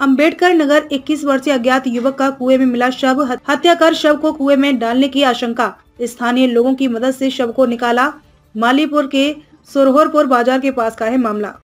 अंबेडकर नगर 21 वर्षीय अज्ञात युवक का कुएँ में मिला शव हत्या कर शव को कुएँ में डालने की आशंका। स्थानीय लोगों की मदद से शव को निकाला। मालीपुर के सोरहोरपुर बाज़ार के पास का है मामला।